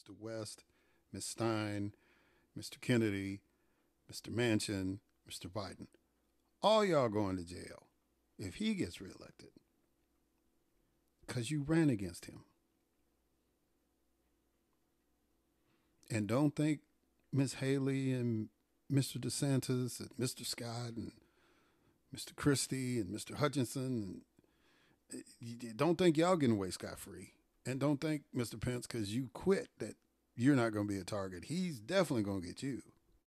Mr. West, Ms. Stein, Mr. Kennedy, Mr. Manchin, Mr. Biden. All y'all going to jail if he gets reelected because you ran against him. And don't think Miss Haley and Mr. DeSantis and Mr. Scott and Mr. Christie and Mr. Hutchinson and eh, don't think y'all getting away scot free. And don't think Mr. Pence because you quit that you're not going to be a target. He's definitely going to get you.